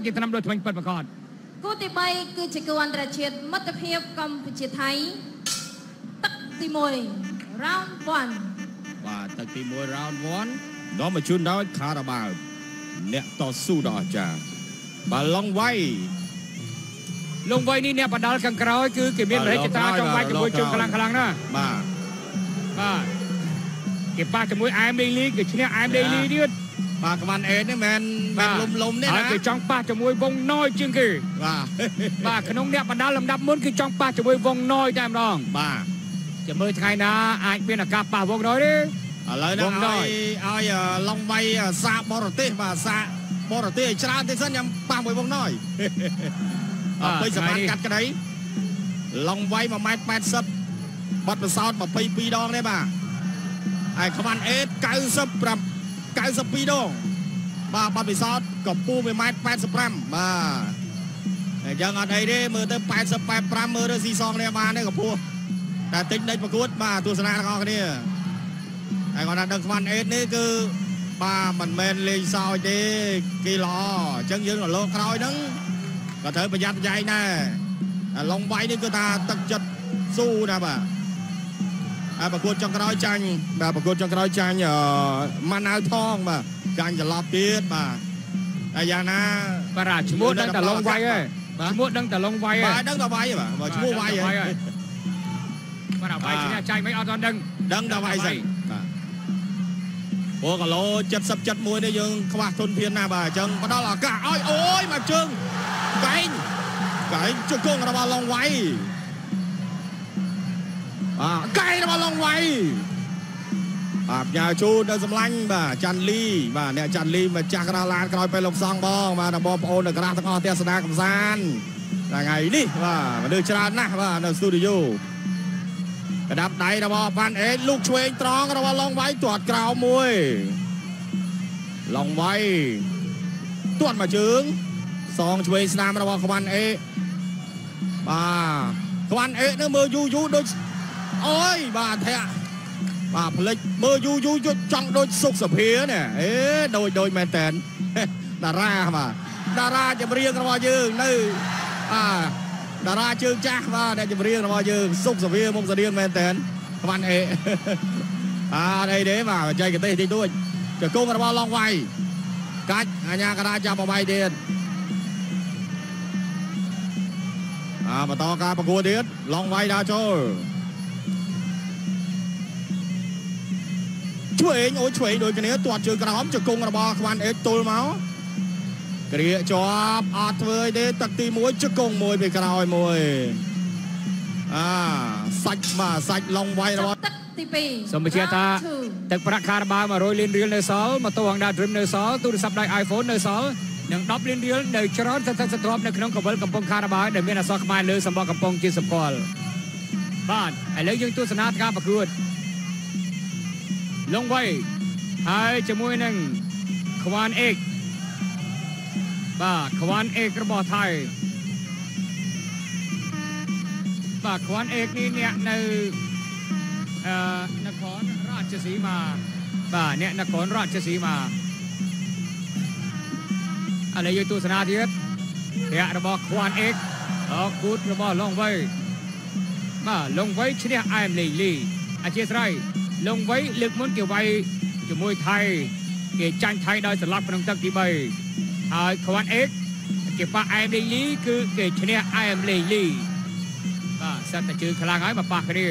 ជាឆ្នាំដូចថ្មិញពិតប្រាកដគូទី3គឺជាគូអន្តរជាតិមិត្តភាពកម្ពុជាថៃទឹកទី1 round 1បាទទឹកទី1 round 1នាំមកជូនដោយខារ៉ាបាវអ្នកតស៊ូដ៏អស្ចារ្យបាទឡុងវៃលងវ័យនេះអ្នកបដាល់ខាងក្រោយគឺគេមានមហិច្ឆតាចង់វាយជាមួយជើងខ្លាំងខ្លាំងណាស់បាទបាទគេប៉ះជាមួយអែមដេលីគេឈ្នះអែមដេលីទៀត បាទក្បាន់អេតនេះមិនមែនលំលំទេហើយណាគេចង់ប៉ះជាមួយវងណយជាងគេបាទបាទក្នុងអ្នកបដាល់លំដាប់មុនគឺចង់ប៉ះជាមួយវងណយតែម្ដងបាទចាំមើលថ្ងៃណាអាចមានឱកាសប៉ះវងណយទេឥឡូវនេះវងដឲ្យយឲ្យឡុងវៃសាកបរទេសបាទសាកបរទេសឲ្យច្រើនទេសិនខ្ញុំប៉ះមួយវងណយអត់ពេញសមានកាត់ក្តីឡុងវៃ1ម៉ែត្រ80បាត់ប្រសោត22ដងទេបាទហើយក្បាន់អេត95 92ដងបាទបាត់ពិសោធន៍កម្ពស់1ម៉ែត្រ85បាទអញ្ចឹងអត់អីទេមើលទៅ80 85មើលទៅស៊ីសងគ្នាបានទេកម្ពស់តែតិចដេចប្រកួត បាទទស្សនាទាំងអស់គ្នាហើយគាត់ថាដឹងក្បាន់អេតនេះគឺបាទមិនមែនលេងសើចទេគេល្អអញ្ចឹងយើងរលោកក្រោយហ្នឹងក៏ត្រូវប្រយ័ត្នប្រយែងដែរអាឡុងវៃនេះគឺថាទឹកចិត្តស៊ូណាបាទ ហើយប្រកួតចុងក្រោយចាញ់បាទប្រកួតចុងក្រោយចាញ់អឺម៉ាណាវថងបាទចាញ់ត្រឡប់ទៀតបាទហើយយ៉ាងណាបាទអាឈ្មោះដឹងតែឡងវ័យហើយបាទឈ្មោះដឹងតែឡងវ័យហើបាទយដឹងតែវាយហ៎បាទបើឈ្មោះវាយហ៎បាទអាវ័យឈ្នះចាញ់មិនអត់ទាន់ដឹងដឹងតែវាយសិនបាទព្រោះគីឡូ70 71នេះយើងខ្វះទុនធានណាស់បាទអញ្ចឹងផ្ដល់ឱកាសឲ្យអូយមកជើងកែងកែងជង្គង់របស់ឡុងវៃ បាទកែងរបស់ឡុងវៃបាទផ្ញើជូនទៅសម្លាញ់បាទចាន់លីបាទអ្នកចាន់លីមកចាស់ក្រាស់ឡានក្រោយពេលលោកសងបងបាទដល់បងប្អូននៅក្រាស់ទាំងអស់ទេសនាកំសាន្តថ្ងៃនេះបាទមនុស្សច្រើនណាស់បាទនៅស្ទូឌីយោកដាប់ដៃរបស់វ៉ាន់អេតលោកឆ្វេងត្រង់របស់ឡុងវៃទាត់ក្រោមមួយឡុងវៃទាត់មកជើងសងឆ្វេងស្នាមរបស់ខ្វាន់អេបាទខ្វាន់អេនឹងមើលយូរយូរដូច អូយបាទធាក់បាទផ្លិចមើលយូរយូរយកចង់ដូចសុកសភានេះអេដូចដូចមែនតែនតារាបាទតារាចម្រៀងរបស់យើងនៅបាទតារាជើងចាស់បាទអ្នកចម្រៀងរបស់យើងសុកសភាមុខស្តៀងមែនតែនខ្វាន់អេអាអីទេបាទបច្ចេកទេសតិចតួចចង្គង់របស់ឡងវៃកាច់អាញាកដាចាប់បបៃទៀតអាបន្តការប្រកួតទៀតឡងវៃដើរចូល ឆ្វេងអូយឆ្វេងដូចគ្នាទាត់ជើងក្រោមចង្គង់របស់ខ្វាន់អេទល់មកគ្រាជាប់អត់ធ្វើអីទេទឹកទី1ជង្គង់មួយពីក្រោយមួយអាសាច់បាទសាច់ឡងវៃរបស់ទឹកទី2សូមបញ្ជាក់ថា Round two ទឹកប្រាក់ខារ៉ាបាវ100លានរៀលនៅសល់ម៉ូតូ Honda Dream នៅសល់ទូរស័ព្ទដៃ iPhone នៅសល់និង10លានរៀលនៅច្រើនស្ថិតស្ថិតនៅក្នុងកវិលកំពង់ខារ៉ាបាវដែលមានអក្សរខ្មែរលើសម្បកកំពង់ជាសម្គាល់បាទឥឡូវយើងទស្សនាការប្រកួត លងវៃហើយជាមួយនឹងខ្វានអេកបាទខ្វានអេករបស់ថៃបាទខ្វានអេកនេះអ្នកនៅអឺនគររាជសីមាបាទអ្នកនគររាជសីមាឥឡូវយើងទស្សនាទៀតប្រាក់របស់ខ្វានអេកអគូតរបស់លងវៃបាទលងវៃឈ្នះអែមលេងលីអធិស្ឋាន ឡុងវៃលើកមុនគេវាយជាមួយថៃគេចាញ់ថៃដោយសន្លប់ក្នុងទឹកទី3ហើយខ្វានអេកគេប៉ះអែមលេងលីគឺគេឈ្នះអែមលេងលីបាទសិតតែជើងខ្លាំងហើយមកប៉ះគ្នា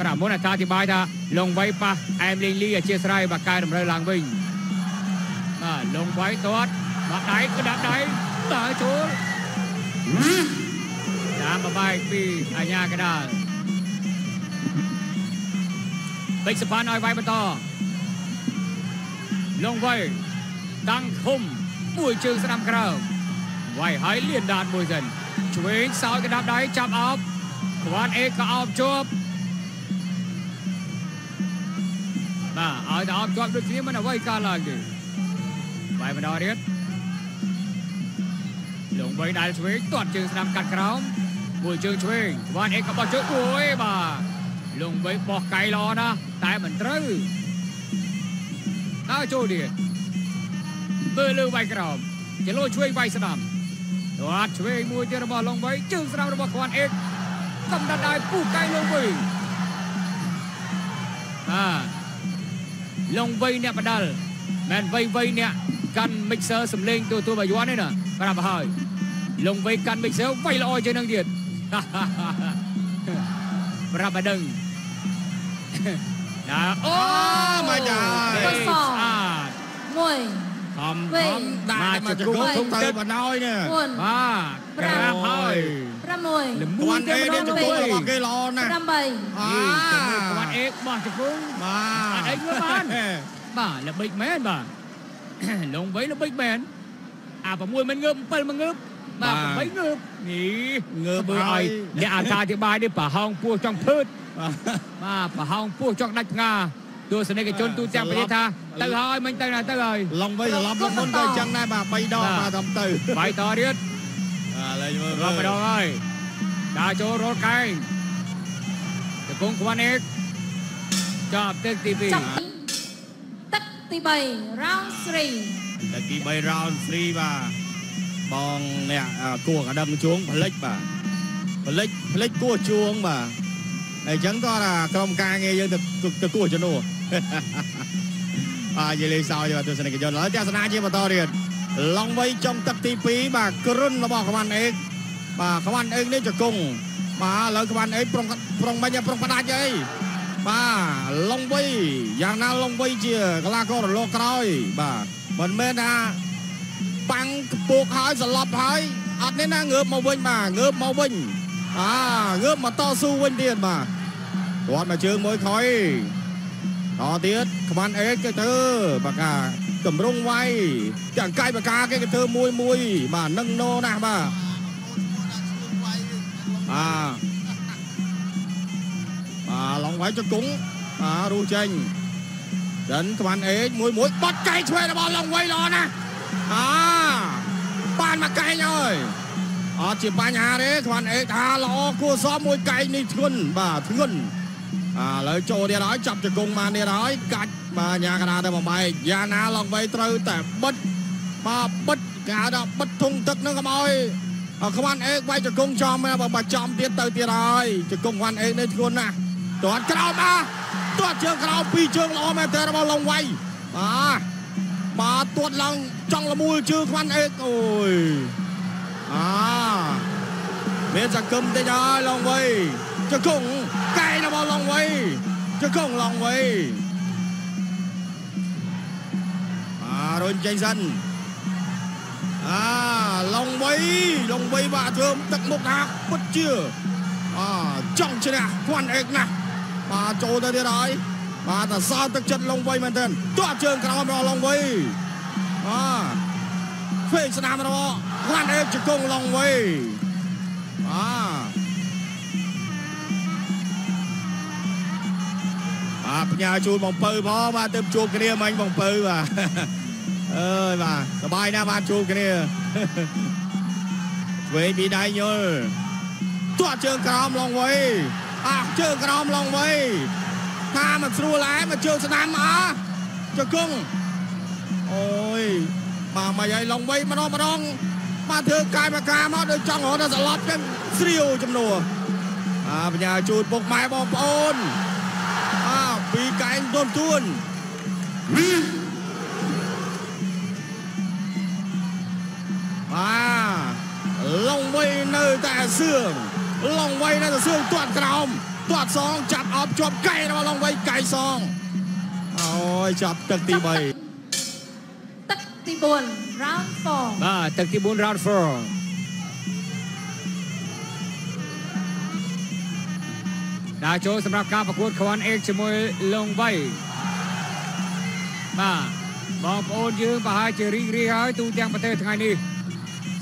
ប្រាមុនអត្ថាធិប្បាយថាលងវៃប៉ះអែមលេងលីអធិស្ឋានបកកែតម្រូវឡើងវិញបាទលងវៃទាត់មកដៃក្តាប់ដៃតើចូលតាមបបាយពីអាញាកដាល បិចសបានឲ្យវៃបន្តលងវៃតាំងឃុំមួយជើងស្ដាំក្រោមវៃឲ្យលៀនដាតមួយសិនឆ្វេងសោយក្តាប់ដៃចាប់អោបក្វានអេកក៏អោបជាប់បាទឲ្យតែអត់ជាប់ដូចគ្នាមិនអ្វីកើតឡើងទេបាយម្ដងទៀតលងវៃដាល់ឆ្វេងទាត់ជើងស្ដាំកាត់ក្រោមមួយជើងឆ្វេងវ៉ាន់អេកក៏បោះជើងអូយបាទ លងវៃបោះកៃល្អណាស់តែមិនត្រូវដើរចូលទៀតមើលលើវាយក្រោមចលោឆ្វេងវាយស្ដាំទាត់ឆ្វេងមួយទៀតរបស់ឡុងវៃជើងស្ដាំរបស់គាត់អេកកំដៅដៃពូកៃឡុងវៃបាទឡុងវៃអ្នកបដាល់មែនវៃវៃអ្នកកាន់ mixer សំឡេងទូទូបាយ័ននេះណាប្រាប់ហើយឡុងវៃកាន់ mixer វៃល្អជាងនឹងទៀតប្រាប់ឲ្យដឹងណាអូមិនដែរទេស្អាត1ខំវៃខំដាក់មកជង្គង់ធំទៅបណ្ដោយនេះ4បាទក្រាបហើយ6ល្មូគាត់ទេអេម្ដនេះងជង្គង់របស់គេល្អណាស់8អាគាត់អេកបោះជង្គង់បាអត់អីធ្វើបានបាទល្បិចមែនបាទលងវៃល្បិចមែនអា6មិនងើប7មិនងើប បាទ8ងើបនេះងើបមើលហើឲ្យយអ្នកអត្ថាធិប្បាយនេះប្រហោងពោះចង់ភើតបាទប្រហោងពោះចង់ដាច់ផ្ងាទស្សនិកជនទូទាំងប្រទេសថាទៅហើយមិញទៅណាទៅហើយឡងវិញត្រឡប់មកមុនទៅអញ្ចឹងដែរបាទ3ដងបាទតាមទៅបាយតទៀតបាទលេងមើលរត់ម្ដងហើយដើរចូលរត់កែងតកងខ្វាន់អេកចាប់ទឹកទីចាប់ទឹកទី3 round 3តែទី3 round 3បាទ បងអ្នកគួរកដឹងជួងផ្លិចបាទផ្លិចផ្លិចគួរជួងបាទអញ្ចឹងក៏ថាក្រុមការងារយើងទៅទៅគួរជំនួសបាទនិយាយលេងសើចបាទទស្សនិកជនហើយទស្សនាជាបន្តទៀតឡងវៃចំទឹកទី2បាទគ្រុនរបស់ក្បាន់អេកបាទក្បាន់អេកនេះជង្គង់បាទឥឡូវក្បាន់អេកប្រុងប្រុងបាញ់ប្រុងផ្ដាច់អីបាទឡងវៃយ៉ាងណាឡងវៃជាកីឡាកររលកក្រោយបាទមិនមែនថា ប៉ាំងកពូកហើយសន្លប់ហើយអត់នេះណាងើបមកវិញបាទងើបមកវិញអាងើបមកតស៊ូវិញទៀតបាទគាត់មកជើងមួយខ້ອຍតទៀតក្បាន់អេកគេទៅបកាតម្រង់វាយទាំងកាយបកាគេគេធ្វើមួយមួយបាទនឹងណូណាស់បាទបាទបាទឡងវាយជង្គង់បាទរੂចេញចិនក្បាន់អេកមួយមួយបាត់កែងឆ្វេងរបស់ឡងវាយល្អណាស់ អាបានមកកែងហើយអត់ជាបញ្ហាទេក្បាន់អេកថាល្អគួរសមមួយកែងនេះធ្ងន់បាទធ្ងន់ឥឡូវចូលទៀតហើយចាប់ជង្គង់បានទៀតហើយកាច់បាទញ៉ាកណាទៅបំបែកយ៉ាងណាឡងវៃត្រូវតែបិទបាទបិទគេហៅថាបិទធុងទឹកនឹងកុំឲ្យខ្វាន់អេកវាយជង្គង់ចំបើបើចំទៀតទៅទៀតហើយជង្គង់ខ្វាន់អេកនេះធ្ងន់ណាស់ទាត់ក្រោមបាទទាត់ជើងក្រោមពីរជើងល្អមែនតើរបស់ឡងវៃបាទ បាទទាត់ឡើងចង់លមូលជើងខ្វាន់អេកអូយអាមានសង្គមតិចហើយឡងវៃជង្គង់កែរបស់ឡងវៃជង្គង់ឡងវៃអារុញចេញសិនអាឡងវៃឡងវៃបាក់ធ្វើទឹកមុខថាពិតជាអាចង់ឈ្នះគួនអេកណាស់បាទចូលទៅទៀតហើយ បាទតែសល់ទឹកចិត្តឡងវៃមែនទែនទាត់ជើងក្រោមរបស់ឡងវៃបាទផ្េកស្នាមរបស់គួនអេកជង្គង់ឡងវៃបាទបាទផ្ញើជូនបងពៅផងបាទទៅជួបគ្នាមិញបងពៅបាទអើយបាទសប្បាយណាស់បានជួបគ្នាឆ្វេងពីដៃញុលទាត់ជើងក្រោមឡងវៃអះជើងក្រោមឡងវៃ ថាមកស្រួលឯងមកជើងស្ដាំអើជង្គង់អូយបាទមកឲ្យឡងវៃម្ដងម្ដងបាទធ្វើកាយមកកាមកដូចចង់រត់ដល់សន្លប់ចឹងស្រាវចំនួនអាបញ្ញាជូនពុកម៉ែបងប្អូនអាពីកែងទួនទួនបាទឡងវៃនៅតែសឿងឡងវៃនៅតែសឿងទាត់ក្រោម ទាត់សងចាប់អបជាប់កែរបស់ឡងវៃកែសងអូយចាប់ទឹកទី3ទឹកទី4 round 4បាទទឹកទី4 round 4ដើរចូលសម្រាប់ការប្រកួតខ្វាន់អេកជាមួយលងវៃបាទបងប្អូនយើងប្រហែលជារីករាយហើយទូទាំងប្រទេសថ្ងៃនេះ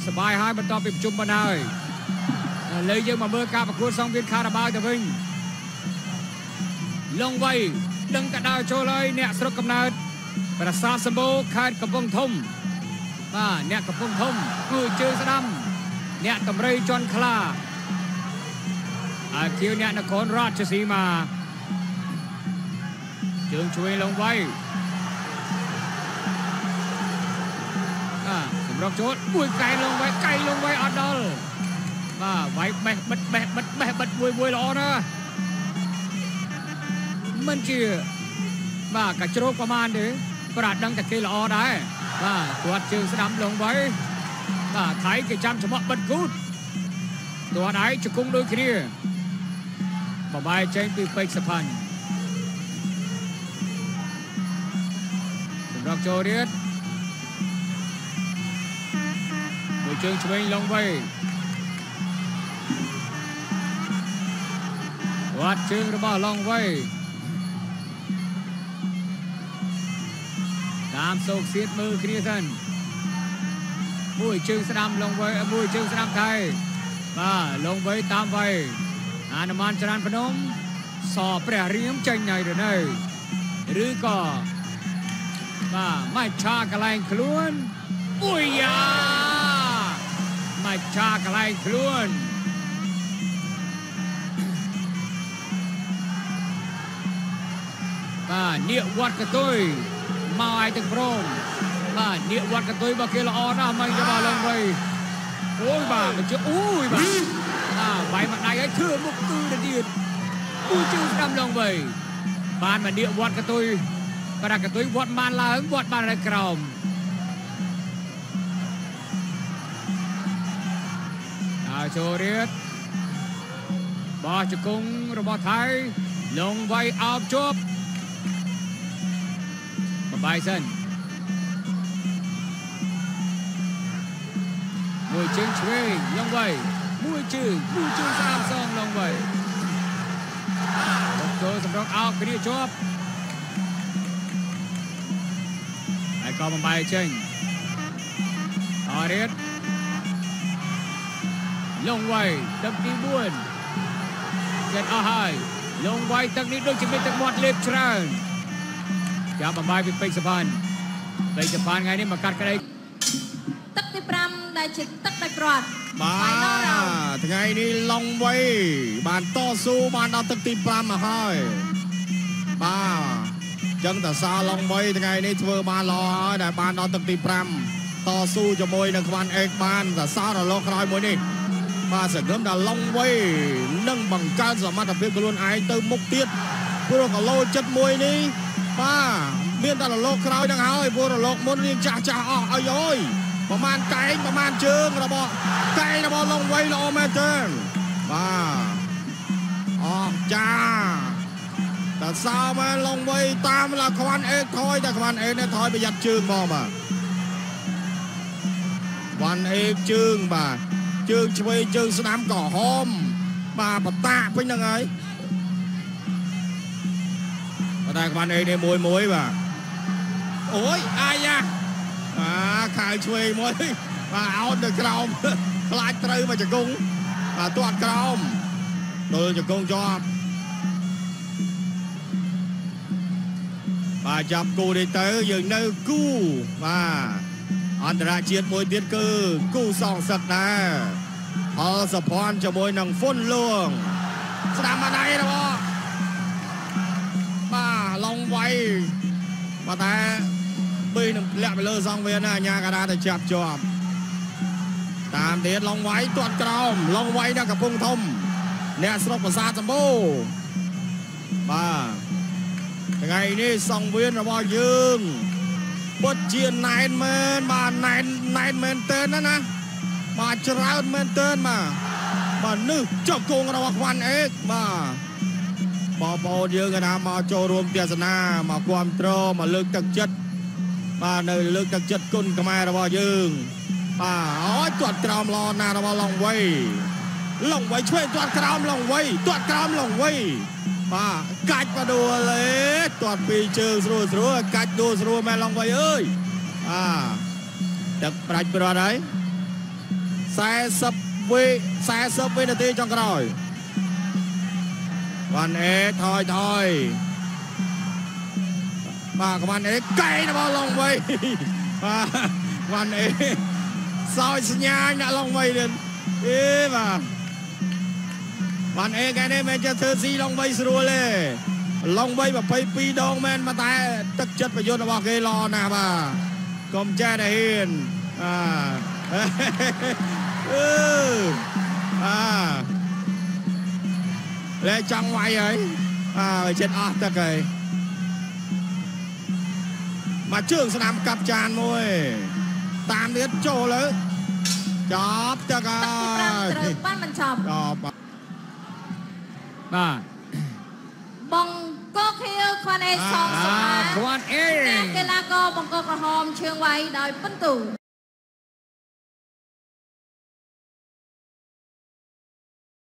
សប្បាយហើយបន្ទាប់ពីប្រជុំបានហើយឥឡូវយើងមកមើលការប្រកួតសង្វៀនខារ៉ាបាវទៅវិញ លងវៃដឹងកដៅចូលហើយអ្នកស្រុកកំណើតប្រាសាទសម្បូរខេត្តកំពង់ធំបាទអ្នកកំពង់ធំគឺជើងស្ដាំ អ្នកតម្រៃជន់ខ្លាអាគីវអ្នកនគររាជសីមាជើងជួយលងវៃបាទសម្រុកចូលមួយកែលងវៃកែលងវៃអត់ដល់បាទវៃបេះបិទបេះបិទបេះបិទមួយមួយល្អណាស់ មិនជាបាទកាជ្រោកប្រមាណទេប្រហែលដឹងតែគេល្អដែរបាទគាត់ជើងស្ដាំលងໄວបាទថៃគេចាំច្រមុះបិទគូតទាត់ឯងជង្គង់ដូចគ្នាបបាយចេញពីពេជ្រសុផាន់សម្រាប់ចូលរៀតមួយជើងឆ្វេងលងវៃវត្តជើងរបស់ឡងវៃ តាមសោកសៀតមើលគ្នាសិនមួយជើងស្ដាំឡងវៃមួយជើងស្ដាំថៃបាទឡងវៃតាមវៃអានុមានចរន្តភ្នំសព្រះរៀមចេញហើយឬនៅឬក៏បាទម៉ាច់ឆាកន្លែងខ្លួនអូយយ៉ាម៉ាច់ឆាកន្លែងខ្លួនបាទនាគវត្តកតុយ មកឲ្យទឹកព្រមបាទនាគវត្តកតុយរបស់គេល្អណាស់មិនច្បាស់ឡើងវិញអូយបាទមិនជឿអូយបាទបាទវាយមកដៃឲ្យធ្វើមុខគឺទៅទៀតអូជើងស្ដាំឡងវិញបានមកនាគវត្តកតុយប្រាកតុយវត្តបានឡើងវត្តបាននៅក្រោមហើយចូលរៀតបោះជង្គង់របស់ថៃលងវៃអោបជាប់ បបាយសិនមួយជើងឆ្វេងលងវៃមួយជើងមួយជើងស្អាតសងលងវៃចូលសម្រងអោបគ្រាជាប់ហើយក៏បំបាយចេញអរិតលងវៃទឹកទី4ចិត្តអស់ហើយលងវៃទឹកនេះដូចជាមានទឹកមាត់លេបច្រើន ចាប់បំបាយពីពេជ្រសបានពេជ្រសបានថ្ងៃនេះមកកាត់ក្តីទឹកទី5ដែលជាទឹកដែលក្រត់បា Final round ទថ្ងៃនេះឡុងវៃបានតស៊ូបានដល់ទឹកទី5មកហើយបាទចឹងតសាឡុងវៃថ្ងៃនេះធ្វើបានល្អហើយដែលបានដល់ទឹកទី5តស៊ូជាមួយនឹងខ្វាន់អេកបានតសារឡោក្រោយមួយនេះបាទសង្ឃឹមថាឡុងវៃនឹងបង្កើនសមត្ថភាពខ្លួនឯងទៅមុខទៀតព្រោះគីឡូចិត្តមួយនេះ បាទមានតែរលកក្រោយនឹងហើយព្រោះរលកមុនរៀងចាស់ចាស់អស់អើយអើយប្រមាណកែងប្រមាណជើងរបស់កែងរបស់ឡុងវៃល្អមែនទែនបាទអស់ចាតើសោមែនឡុងវៃតាមឡាខ្វាន់អេកថយតែខ្វាន់អេកនេះថយប្រយ័ត្នជើងមកបាទខ្វាន់អេកជើងបាទជើងឆ្វេងជើងស្ដាំក៏ហមបាទបតាក់ពេញហ្នឹងហើយប៉ុន្តែខ្វាន់អេកនេះមួយមួយបាទអូយអាយ៉ាបាទខាវឆ្វេងមួយបាទអោតនៅក្រោមខ្លាចត្រូវមកជង្គង់បាទទាត់ក្រោមដុលជង្គង់ជាប់បាទចាប់គូនេះទៅយើងនៅគូបាទអន្តរជាតិមួយទៀតគឺគូសងសឹកដែរផលសភ័នជាមួយនឹងហ្វុនលួងស្ដាំមកដៃរបស់ បាទតែបីនឹងលាក់ទៅលើសងវៀនណាអាញាកាដាទៅចាប់ជាប់តាមទៀតឡុងវៃទាត់ក្រោមឡុងវៃនៅកំពង់ធំ អ្នកស្រុកប្រាសាទសម្បូរបាទថ្ងៃនេះសងវៀនរបស់យើងពិតជាណែនមែនបាទណែនណែនមែនតើណាណាបាទច្រើនមែនតើបាទបាទនេះចុកគងរបស់ខ្វាន់អេកបាទ បងប្អូនយើងកណាមកចូលរួមទស្សនាមកគ្រប់គ្រងមកលើកទឹកចិត្តបាទនៅលើកទឹកចិត្តគុណខ្មែររបស់យើងបាទអូយទាត់ក្រោមល្អណាស់របស់ឡុងវៃឡុងវៃឆ្វេងទាត់ក្រោមឡុងវៃទាត់ក្រោមឡុងវៃបាទកាច់មកដួលទេទាត់ពីរជើងស្រួលស្រួលកាច់ដួលស្រួលមែនឡុងវៃអើយបាទទឹកប្រាច់ព្រាត់ហើយ40វិ40វិនាទីចុងក្រោយ វ៉ាន់អេថយថយបាទក្បានអេកែរបស់ឡុងវៃបាទក្បានអេសោយសញ្ញាញដាក់ឡុងវៃទៀតអេបាទបានអេកែនេះមិនចេះធ្វើស៊ីឡុងវៃស្រួលទេឡុងវៃ22ដងមែនមកតែទឹកចិត្តប្រយុទ្ធរបស់គេល្អណាស់បាទកុំចេះតែហ៊ានអាអឺអា លែចង់វាយហើយអើចិត្តអស់ទឹកហើយមកជើងស្នាមកាប់ចានមួយ តាមទៀតចូលទៅចប់ទឹកហើទឹកទី5ត្រូវយបានបញ្ចប់ចប់បាទបងកខៀវខ្វាន់អេកសងសុអាខាខ្វាន់អេអ្នកកីឡាករបង្គោលក្រហមឈើងវៃដោយពិន្ទុ